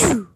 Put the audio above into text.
Shoo!